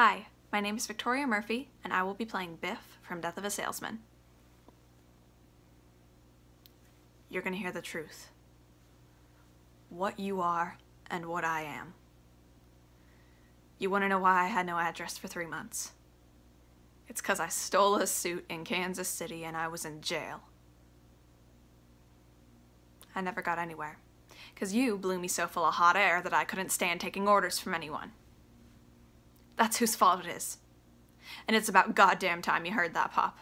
Hi, my name is Victoria Murphy, and I will be playing Biff from Death of a Salesman. You're gonna hear the truth. What you are and what I am. You wanna know why I had no address for three months? It's cause I stole a suit in Kansas City and I was in jail. I never got anywhere. Cause you blew me so full of hot air that I couldn't stand taking orders from anyone. That's whose fault it is. And it's about goddamn time you heard that, Pop.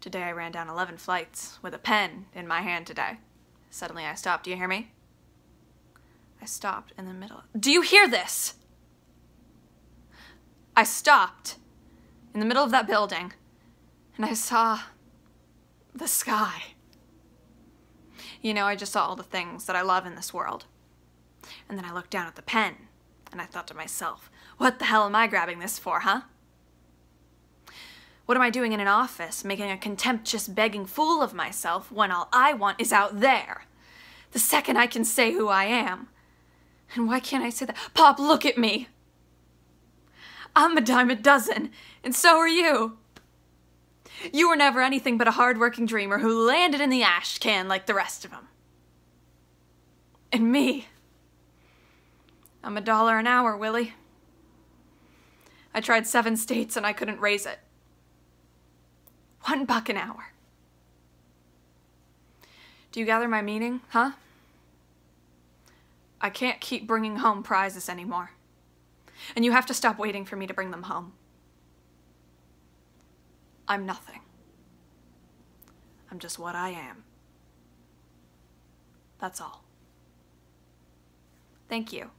Today I ran down 11 flights with a pen in my hand today. Suddenly I stopped. Do you hear me? I stopped in the middle. Do you hear this? I stopped in the middle of that building and I saw the sky. You know, I just saw all the things that I love in this world. And then I looked down at the pen and I thought to myself, what the hell am I grabbing this for, huh? What am I doing in an office, making a contemptuous, begging fool of myself when all I want is out there? The second I can say who I am. And why can't I say that? Pop, look at me! I'm a dime a dozen, and so are you. You were never anything but a hard-working dreamer who landed in the ash can like the rest of them. And me, I'm a dollar an hour, Willie. I tried seven states and I couldn't raise it. One buck an hour. Do you gather my meaning, huh? I can't keep bringing home prizes anymore. And you have to stop waiting for me to bring them home. I'm nothing. I'm just what I am. That's all. Thank you.